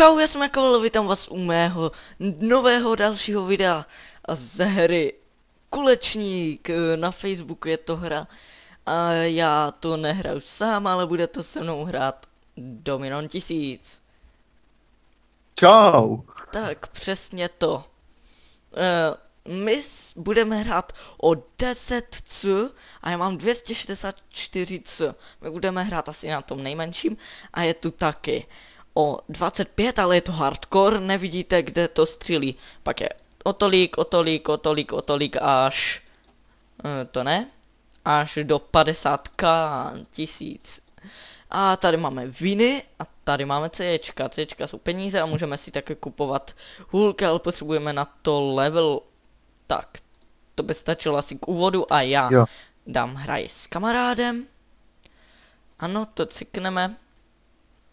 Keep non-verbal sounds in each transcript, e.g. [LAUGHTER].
Čau, já jsem jako vítám vás u mého nového dalšího videa ze hry Kulečník. Na Facebooku je to hra a já to nehraju sám, ale bude to se mnou hrát Dominon 1000. Čau. Tak, přesně to. Uh, my budeme hrát o 10C a já mám 264C. My budeme hrát asi na tom nejmenším a je tu taky o 25, ale je to hardcore, nevidíte, kde to střílí. Pak je o tolik, o tolik, o tolik, o tolik až... Uh, to ne? Až do 50k tisíc. A tady máme viny a tady máme Cčka. Cčka jsou peníze a můžeme si také kupovat hůlky, ale potřebujeme na to level tak, to by stačilo asi k úvodu a já jo. dám hraj s kamarádem. Ano, to cikneme.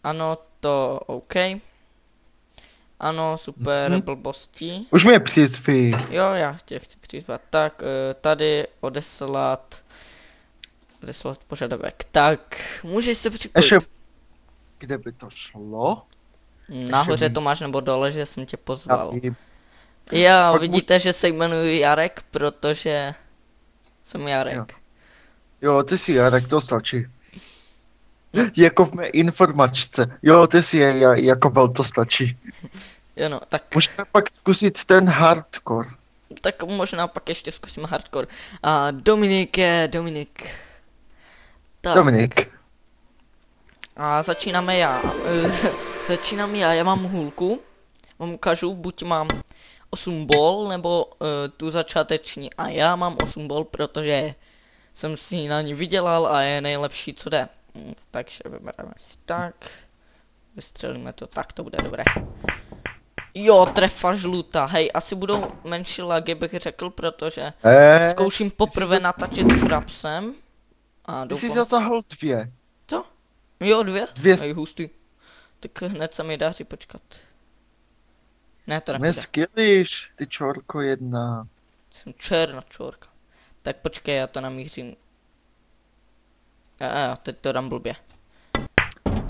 Ano, to OK. Ano, super, mm-hmm. blbosti. Už mě přizví. Jo, já tě chci přizvat. Tak, eh, tady odeslat... Odeslat požadavek. Tak, můžeš se připojit. Ještě... Kde by to šlo? Nahoře to máš nebo dole, že jsem tě pozval. Já Jo, Pak vidíte, že se jmenuji Jarek, protože jsem Jarek. Jo, jo ty jsi Jarek, to stačí. Jako v mé informačce. Jo, ty jsi je, jako byl, to stačí. Jo no, tak... Můžeme pak zkusit ten hardcore. Tak možná pak ještě zkusím hardcore. A Dominik je Dominik. Tak. Dominik. A začínáme já. [LAUGHS] začínám já, já mám hůlku. Vám ukážu, buď mám 8 bol, nebo uh, tu začáteční. A já mám 8 bol, protože jsem si na ní vydělal a je nejlepší, co jde. Mm, takže vybereme si tak. Vystřelíme to, tak to bude dobré. Jo, trefa žlutá. Hej, asi budou menší lagy, bych řekl, protože eee, zkouším poprvé natačit frapsem. A Ty jsi zasahol dvě. Co? Jo, dvě? Dvě. Hej, hustý. Tak hned se mi daří počkat. Ne, to nepůjde. Neskylíš, ty čorko jedna. Jsem černá čorka. Tak počkej, já to namířím. A, a teď to dám blbě.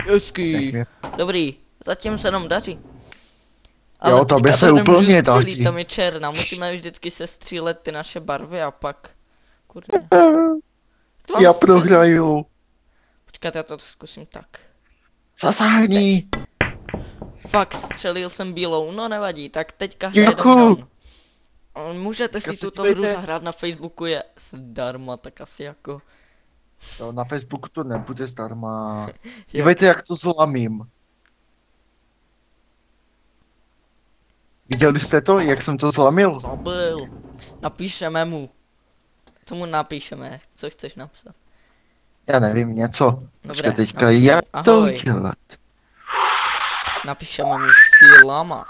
Hezký. Dobrý, zatím se nám daří. Ale jo, to by se úplně daří. Tam je černá, musíme vždycky se střílet ty naše barvy a pak... Kurde. Já prohraju. Počkat, já to zkusím tak. Zasáhni. Fakt, střelil jsem bílou, no nevadí, tak teďka hraje Děkuju. Můžete si tuto hru zahrát na Facebooku, je zdarma, tak asi jako... Jo, na Facebooku to nebude zdarma. [LAUGHS] Dívejte, jak to zlamím. Viděli jste to, jak jsem to zlamil? Zabil. Napíšeme mu. Co mu napíšeme? Co chceš napsat? Já nevím, něco. Dobré, Počkej teďka, jak to dělat? Napíšeme mu si lama.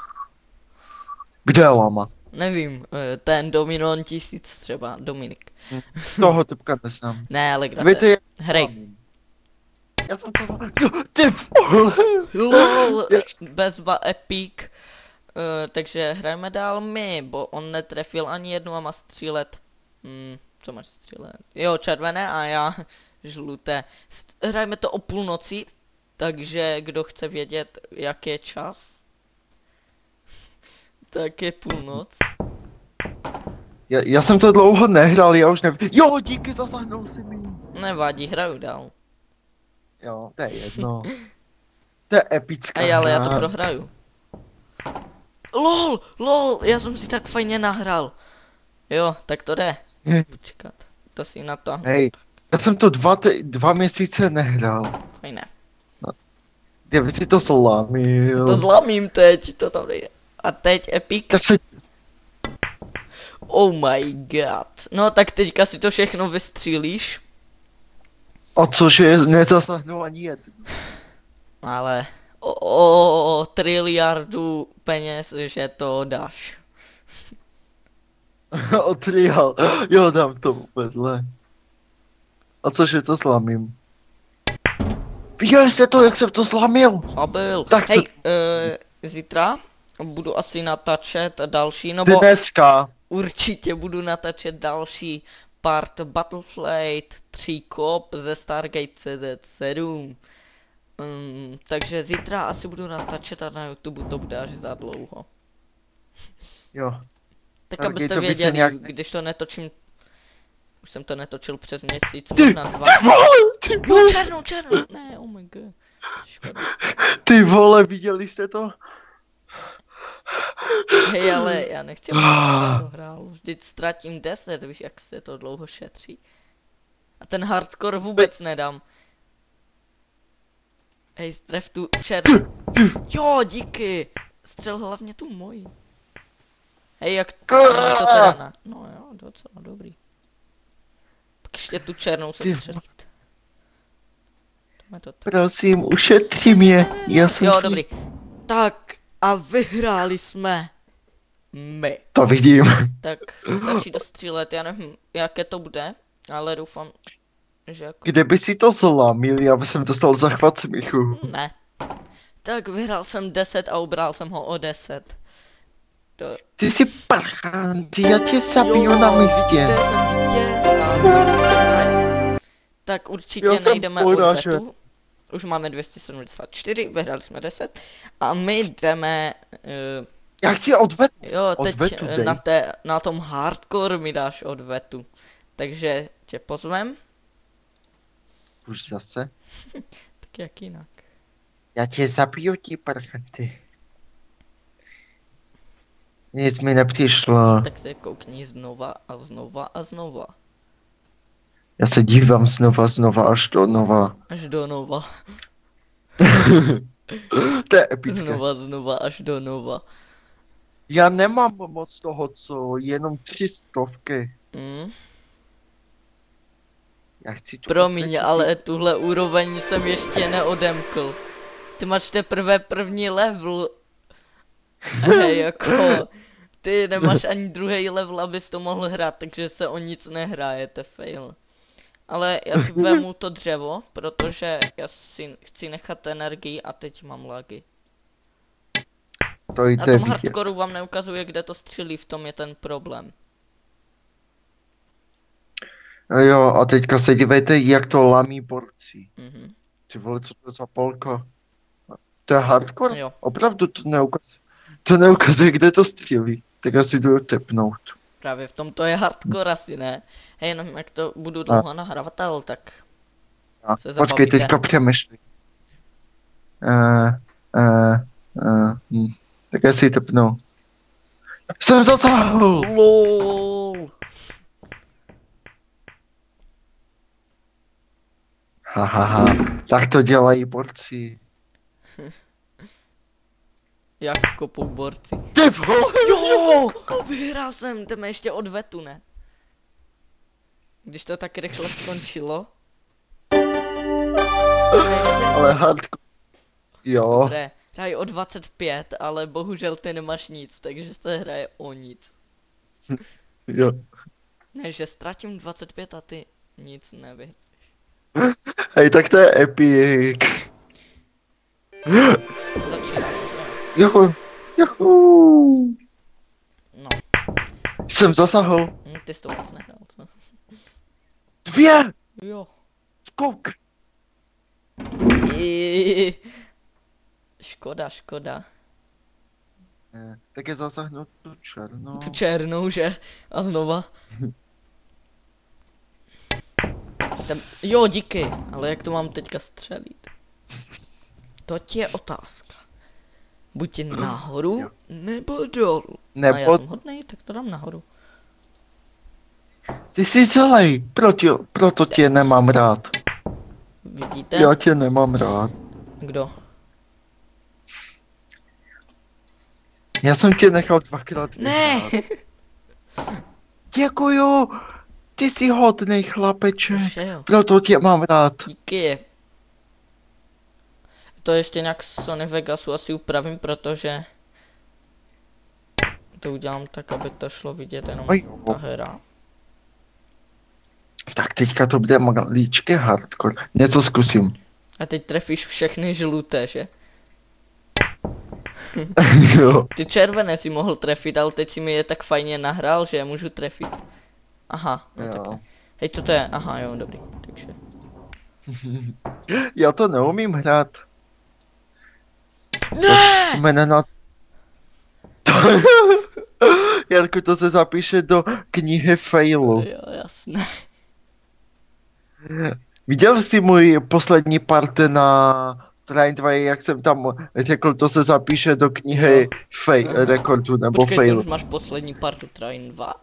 Kde je lama? Nevím, eh, ten Dominon tisíc třeba, Dominik. Hm, toho typka neznám. ne, ale kde Víte, Hrej. Já jsem to... Jo, ty vole! LOL, [LAUGHS] bezva epic. Uh, takže hrajeme dál my, bo on netrefil ani jednu a má střílet. Hmm, co máš střílet? Jo, červené a já [LAUGHS] žluté. Hrajeme to o půlnoci, takže kdo chce vědět, jak je čas, tak je půlnoc. Já, já jsem to dlouho nehrál, já už nevím. Jo, díky, zasáhnul si mi. Nevadí, hraju dál. Jo, to je jedno. [LAUGHS] to je epická Ej, ale hra. já to prohraju. LOL, LOL, já jsem si tak fajně nahrál. Jo, tak to jde. [LAUGHS] Počkat, to si na to. Hej, já jsem to dva, dva měsíce nehrál. Fajné. Kdyby si to zlomil. To zlomím teď, to tam nejde. A teď Epic. Tak se... Oh my god. No tak teďka si to všechno vystřílíš. O cože nezasáhnu ani jedno. Ale o, o, o triliardu peněz, že to dáš. [LAUGHS] o trial. Jo, dám to vedle. A cože to zlamím? Viděli jste to, jak jsem to zlamil? Zabil. Tak Hej, se... uh, zítra budu asi natáčet další, nebo... Dneska. Určitě budu natáčet další part Battleflight 3 Cop ze Stargate CZ7. Um, takže zítra asi budu natáčet a na YouTube to bude až za dlouho. Jo. Tak Tak abyste věděli, nějak- když to netočím... Už jsem to netočil přes měsíc, Ty- možná dva. Ty vole, ty Jo, vole, černou, černou! Ne, oh my god. Škoda. ty vole, viděli jste to? Hej, ale já nechci, aby to hrál. Vždyť ztratím 10, víš, jak se to dlouho šetří. A ten hardcore vůbec nedám. Hej, stref tu černou. Jo, díky! Střel hlavně tu moji. Hej, jak to, teda na... No jo, docela dobrý. Pak ještě tu černou se střelit. To tak. Prosím, ušetři mě, já jsem Jo, dobrý. Tak, a vyhráli jsme. My. To vidím. Tak stačí dostřílet, já nevím, jaké to bude, ale doufám, že jako Kde by si to zlamil, já bych jsem dostal zachvat smíchu. ne. Tak vyhrál jsem 10 a ubral jsem ho o 10. To... Ty jsi parchant, já tě zabiju na místě. jsem vítěz Tak určitě Já porážek. odvetu. Už máme 274, vyhráli jsme 10. A my jdeme, uh, Já chci odvet. jo, teď Odvetu na, té, na tom hardcore mi dáš odvetu. Takže tě pozvem, Už zase. [LAUGHS] tak jak jinak. Já tě zabiju, ti parchanty. Nic mi nepřišlo. Tak se koukni znova a znova a znova. Já se dívám znova, znova, až do nova. Až do nova. [LAUGHS] to je epické. Znova, znova, až do nova. Já nemám moc toho, co jenom tři stovky. Hm? Já chci tu Promiň, odvetu. ale tuhle úroveň jsem ještě neodemkl. Ty máš teprve první level. [LAUGHS] Hej, jako... Ty nemáš ani druhý level, abys to mohl hrát, takže se o nic nehraje, to je fail. Ale já si vemu to dřevo, protože já si chci nechat energii a teď mám lagy. To Na tom hardcoreu vám neukazuje, kde to střílí, v tom je ten problém. A Jo, a teďka se dívejte, jak to lamí borci. Mhm. Ty vole, co to je za polka? To je hardcore? Jo, Opravdu to neukazuje. To neukazuje, kde to střílí. Tak já si jdu tepnout. Právě v tom to je hardcore asi, ne? Hej, jenom jak to budu dlouho nahrávat, ale tak A, Se počkej, zabavíte. teďka přemýšlím. Uh, uh, uh, hm. Tak já si tepnu. Jsem zasáhl! LOL. Ha, ha, ha. Tak to dělají borci. [LAUGHS] Jak kopou borci. Ty vole! Jo, vyhrál jsem, jdeme ještě odvetu, ne? Když to tak rychle skončilo. Ale hardcore. Jo, Dobré, hrají o 25, ale bohužel ty nemáš nic, takže se hraje o nic. [LAUGHS] jo. Ne, že ztratím 25 a ty nic nevy. [LAUGHS] Hej, tak to je epic. Začíná. Juhu, juhu. No, Jsem zasahl. hm, ty jsi to moc nehrál, co? Dvě! Jo. Skok! Škoda, škoda. Ne, tak je zasahnout tu černou. Tu černou, že? A znova. Ten... Jo, díky, ale jak to mám teďka střelit? To ti je otázka. Buď [CLEARS THROAT] nahoru, Jo. nebo dolů. A já Nebo jsem hodnej, tak to dám nahoru. ty jsi zelej, proto, proto tě nemám rád. Vidíte? Já tě nemám rád. Kdo? Já jsem tě nechal dvakrát Ne! vyhrát. [LAUGHS] Děkuju! Ty jsi hodnej chlapeče. Proto tě mám rád. Díky. To ještě nějak Sony Vegasu asi upravím, protože to udělám tak, aby to šlo vidět jenom Oj, ta hra. Tak teďka to bude malíčké hardcore. Něco zkusím. A teď trefíš všechny žluté, že? [LAUGHS] jo. Ty červené si mohl trefit, ale teď si mi je tak fajně nahrál, že je můžu trefit. Aha, no Jo. takhle. Hej, co to je? Aha, jo, dobrý. Takže. [LAUGHS] Já to neumím hrát. Ne! Jsme na... To... [LAUGHS] Jarku, to se zapíše do knihy failu. Jo, jasné. Viděl jsi můj poslední part na Train 2, jak jsem tam řekl, to se zapíše do knihy fail, Aha. rekordu nebo Počkej, failu. už máš poslední partu Train 2?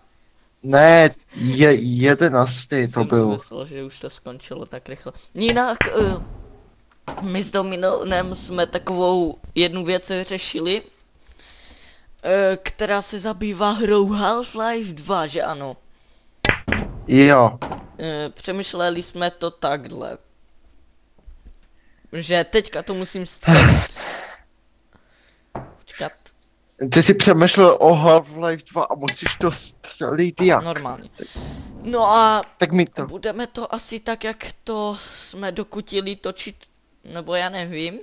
Ne, je, jedenáctý to jsem byl. si myslel, že už to skončilo tak rychle. Jinak, uh, my s Dominem jsme takovou jednu věc řešili, uh, která se zabývá hrou Half-Life 2, že ano? Jo, Uh, přemýšleli jsme to takhle. Že teďka to musím střelit. [SIGHS] Počkat, ty si přemýšlel o Half-Life 2 a musíš to střelit jak? normálně. No a Tak mi to... Budeme to asi tak, jak to jsme dokutili točit, nebo já nevím.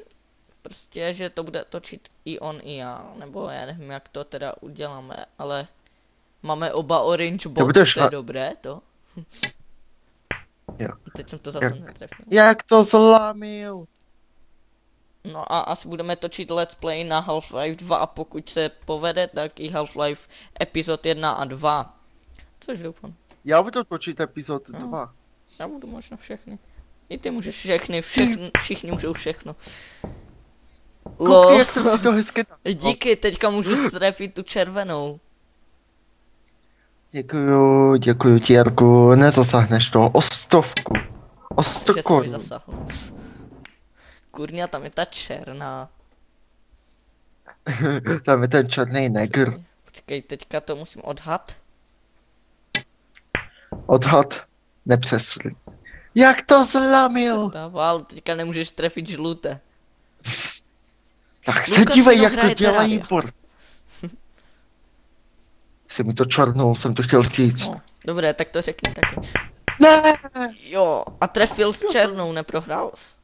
Prostě, že to bude točit i on, i já, nebo já nevím, jak to teda uděláme, ale máme oba orange box, budeš to je dobré, to. Jo. Teď jsem to zase Jak- netrefil. Jak to zlamil? No a asi budeme točit let's play na Half-Life 2 a pokud se povede, tak i Half-Life epizod 1 a 2. Což doufám. Já budu točit epizod No. 2. Já budu možná všechny. I ty můžeš všechny, všechny, všichni můžou všechno. Koukej, jak jsem si to hezky napsal. Díky, teďka můžu trefit tu červenou. Děkuju, děkuju ti, Jarku, nezasáhneš to, o stovku. O sto korun. Kurňa, tam je ta černá. [LAUGHS] Tam je ten černý negr. Počkej, teďka to musím odhad. Odhad, nepřesli. Jak to zlamil? Přestával, teďka nemůžeš trefit žluté. Tak se dívej, jak to dělají port. Jsi mi to černul, jsem to chtěl říct. No, dobré, tak to řekni taky. Ne! Jo, a trefil s černou, neprohrál jsi.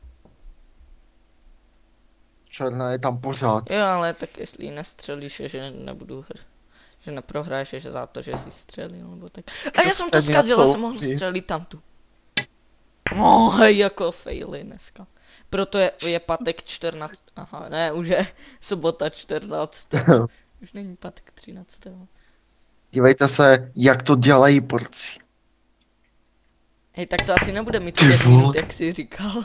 Černá je tam pořád. Jo, ale tak jestli ji nestřelíš, je, že nebudu hr. Že neprohráš, je, že za to, že jsi střelil, nebo tak. A já jsem to zkazil, já jsem mohl střelit tam tu. No, hej, jako faily dneska. Proto je, je patek 14, aha, ne, už je sobota 14. [LAUGHS] Už není patek 13. Dívejte se, jak to dělají porci. Hej, tak to asi nebude mít Ty 5 vole. minut, jak jsi říkal.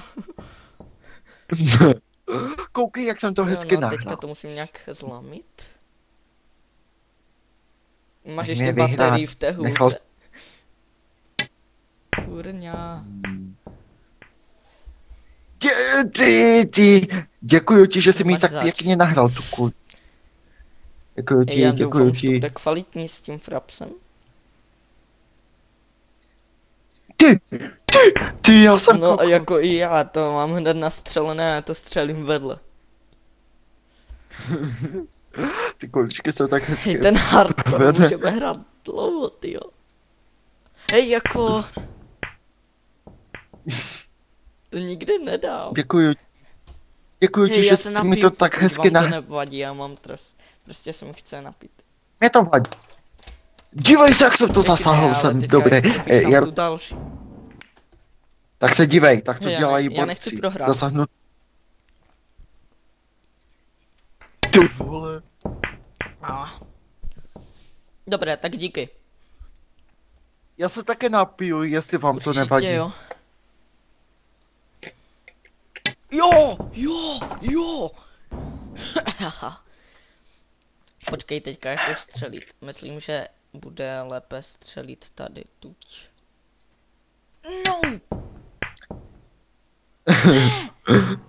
[LAUGHS] Koukej, jak jsem to Jo, hezky no, teďka to musím nějak zlamit. Máš ještě baterii v té Nechal hůlce. Kurňa. Dě, ty, ty, děkuju ti, že jsi mi tak zač. pěkně nahrál tu kul. Děkuju Ej, ti, že to ti. bude kvalitní s tím frapsem. Ty, ty, ty, já jsem No a jako i já, to mám hned nastřelené, já to střelím vedle. [LAUGHS] Ty kuličky jsou tak hezké. Hej, ten hardcore můžeme hrát dlouho, tyjo. Hej, jako... [LAUGHS] To nikdy nedám. Děkuju. Děkuju ti, že já jsi mi to tak hezky vám to nevadí, já mám tros. Prostě se mi chce napít. Mě to vadí. Dívej se, jak jsem to zasáhl jsem, chci Eh, Jar, tu další. tak se dívej, tak to já dělají ne- já nechci borci. prohrát. Zasáhnu. Ty vole. Dobré, tak díky. Já se také napiju, jestli vám to Určitě nevadí. jo. Jo, jo, jo. [LAUGHS] Počkej teďka jako střelit. Myslím, že bude lépe střelit tady tuď. No! [LAUGHS]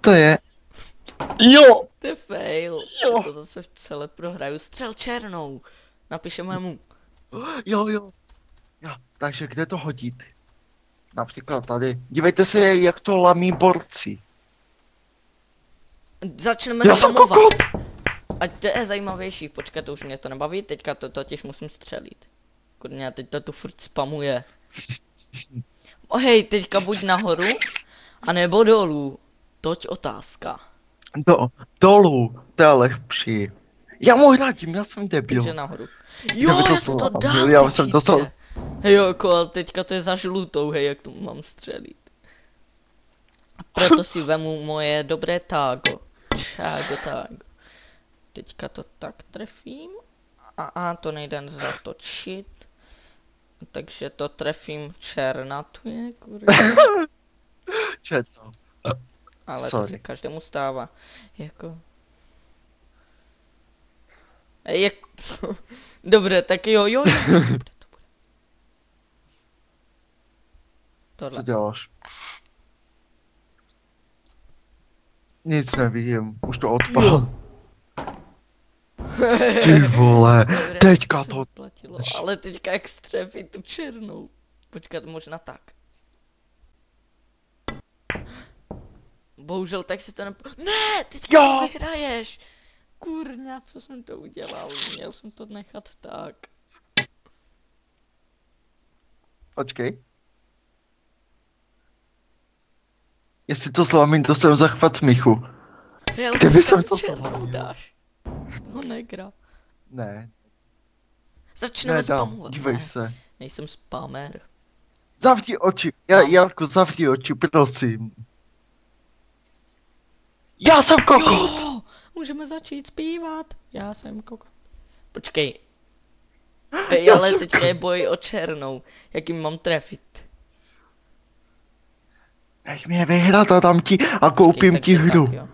To je. Jo! To je fail. Jo. To zase celé prohraju. Střel černou. Napíšeme mu. [GASPS] Jo, jo. Jo, takže kde to hodit? Například tady. Dívejte se, jak to lamí borci. Začneme Já jsem kokot! Ať to je zajímavější. Počkej, to už mě to nebaví. Teďka to totiž musím střelit. Kurňa, teď to tu furt spamuje. O hej, teďka buď nahoru, anebo dolů. Toť otázka. Do, dolů, to je lepší. Já mu radím, já jsem debil. Takže nahoru. Já Jo, to já jsem to dal, já jsem to. Hej jo, jako, ale teďka to je za žlutou, hej, jak to mám střelit. A proto [LAUGHS] si vemu moje dobré tágo. Čágo tágo. teďka to tak trefím. A, a to nejde zatočit. Takže to trefím černatuje, kurva. [LAUGHS] Četl. Ale to Sorry. se každému stává. Jako... Ej, Jak... Dobré, tak jo, jo, jo. [LAUGHS] To bude, to bude. Co Tohle. děláš? Nic nevím, už to odpal. Jo. Ty vole, teďka to... vyplatilo, ale teďka jak strefí tu černou. Počkat, možná tak. Bohužel tak si to ne... Ne, teďka Jo! to vyhraješ. Kurňa, co jsem to udělal? Měl jsem to nechat tak. Počkej. Jestli to zlomím, dostanu zachvat smíchu. Kdyby jsem to zlomil. dáš. To negra. Ne, Začneme nedám, spamovat. dívej Ne, se. nejsem spamer. Zavři oči, já, No. Jarku, zavři oči, prosím. Já jsem kokot! Jo, můžeme začít zpívat. Já jsem koko. Počkej. Ej, ale jsem teďka je boj o černou. Jak jim mám trefit? Nech mě vyhrát a dám ti a koupím ti hru. tak, jo.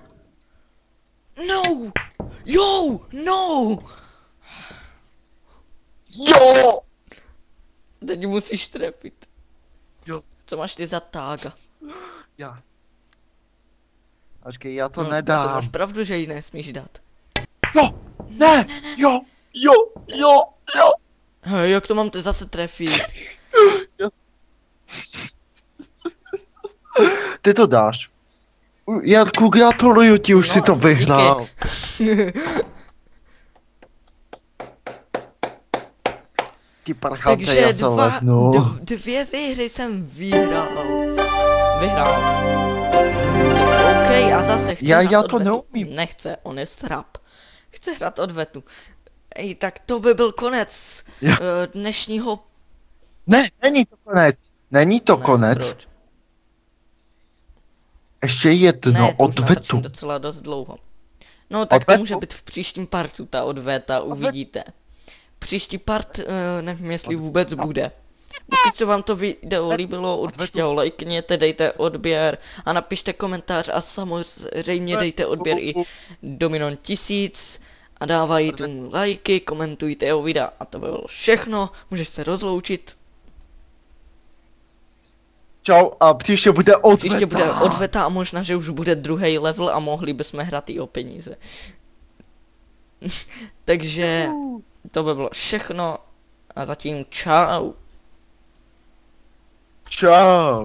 No! Jo! No! Jo! Teď musíš trefit. Jo. Co máš ty za tága? Já. Počkej, já to No, To nedám. máš pravdu, že ji nesmíš dát. Jo! Ne! Jo! Jo! Jo! Jo! Hej, jak to mám te zase trefit? Ty to dáš. Jarku, gratuluju ti, už No, si to vyhrál. [LAUGHS] Ty parchante, Takže já se dva, lehnu. d- dvě výhry jsem vyhrál. Vyhrál. OK, a zase chce Já- já to odvetu. neumím. Nechce, on je srap. Chce hrát odvetu. Ej, tak to by byl konec Já- eh, dnešního... Ne, není to konec. Není to ne, konec. Proč? Ještě jedno ne, to už odvetu. natáčím docela dost dlouho. No tak to Odvetu? může být v příštím partu, ta odveta, uvidíte. Příští part, uh, nevím jestli vůbec bude. Pokud se vám to video líbilo, určitě ho lajkněte, dejte odběr a napište komentář a samozřejmě dejte odběr i Dominon 1000 a dávají tomu lajky, komentujte jeho videa a to by bylo všechno, můžeš se rozloučit. Čau a příště bude odveta. Příště bude odveta a možná, že už bude druhý level a mohli bychom hrát i o peníze. [LAUGHS] Takže to by bylo všechno a zatím čau. Čau.